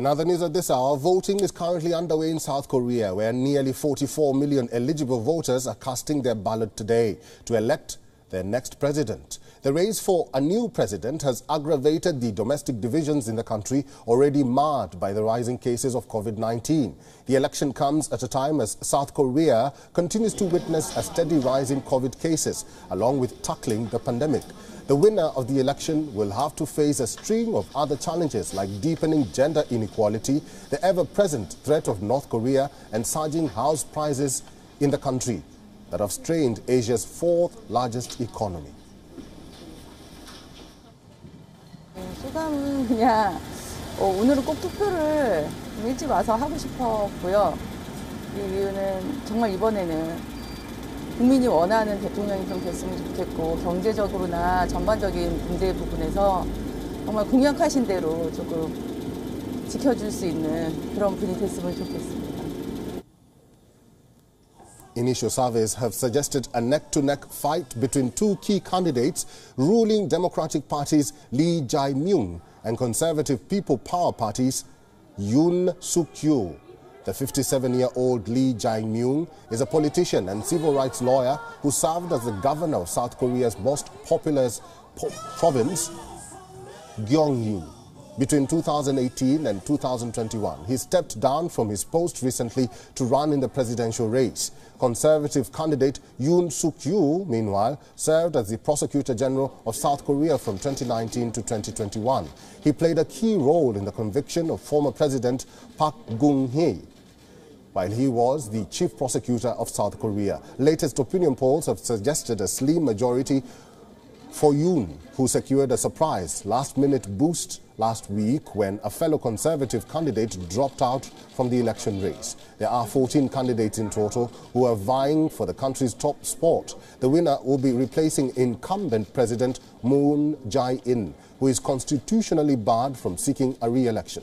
In other news at this hour, voting is currently underway in South Korea, where nearly 44 million eligible voters are casting their ballot today to elect their next president. The race for a new president has aggravated the domestic divisions in the country, already marred by the rising cases of COVID-19. The election comes at a time as South Korea continues to witness a steady rise in COVID cases, along with tackling the pandemic. The winner of the election will have to face a string of other challenges like deepening gender inequality, the ever-present threat of North Korea and surging house prices in the country that have strained Asia's fourth largest economy. 소감은 그냥 어, 오늘은 꼭 투표를 일찍 와서 하고 싶었고요. 이 이유는 정말 이번에는 국민이 원하는 대통령이 좀 됐으면 좋겠고 경제적으로나 전반적인 문제 부분에서 정말 공약하신 대로 조금 지켜줄 수 있는 그런 분이 됐으면 좋겠습니다. Initial surveys have suggested a neck-to-neck fight between two key candidates, ruling Democratic Party's Lee Jae-myung and Conservative People Power Party's Yoon Suk-yeol. The 57-year-old Lee Jae-myung is a politician and civil rights lawyer who served as the governor of South Korea's most populous po province, Gyeonggi. Between 2018 and 2021, he stepped down from his post recently to run in the presidential race. Conservative candidate Yoon Suk-yeol, meanwhile, served as the Prosecutor General of South Korea from 2019 to 2021. He played a key role in the conviction of former President Park Geun-hye while he was the chief prosecutor of South Korea. Latest opinion polls have suggested a slim majority for Yoon, who secured a surprise last-minute boost last week when a fellow conservative candidate dropped out from the election race. There are 14 candidates in total who are vying for the country's top spot. The winner will be replacing incumbent President Moon Jae-in, who is constitutionally barred from seeking a re-election.